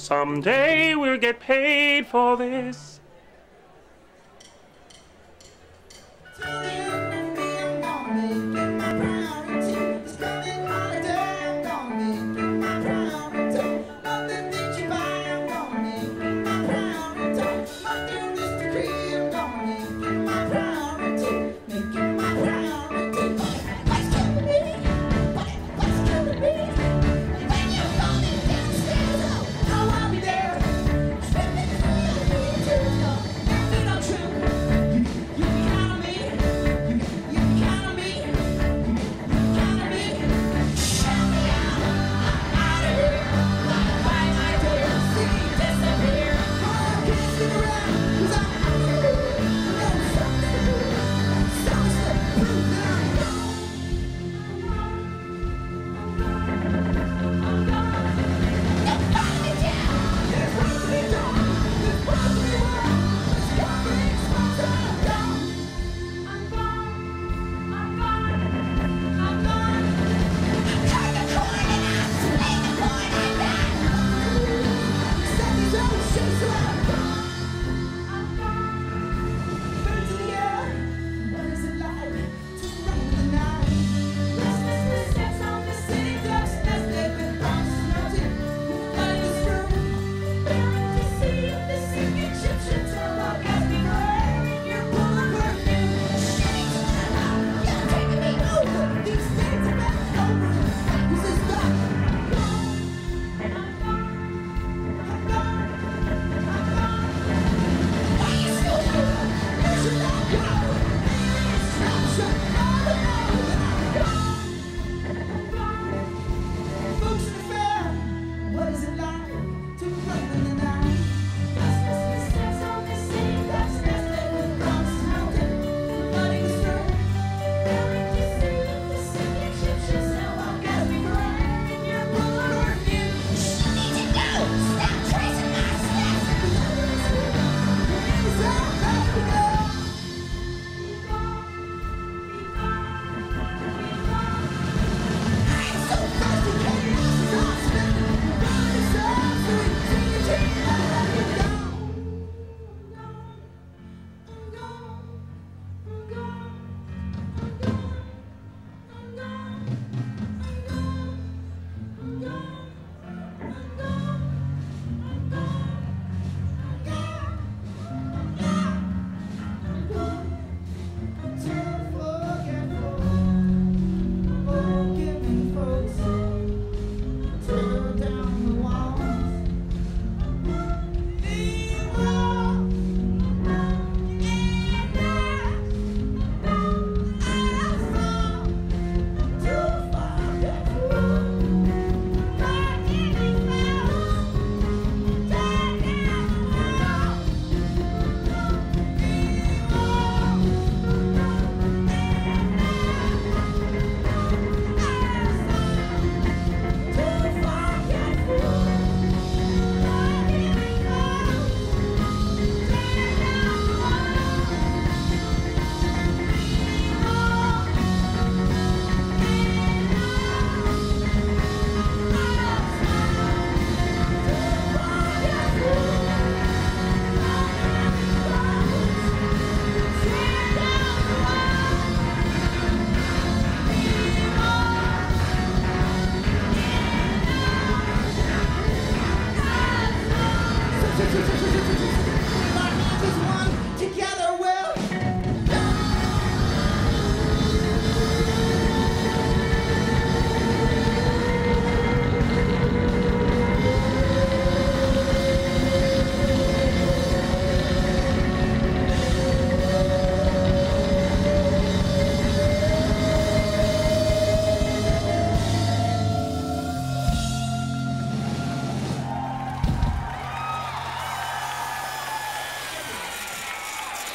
Someday we'll get paid for this.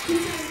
진짜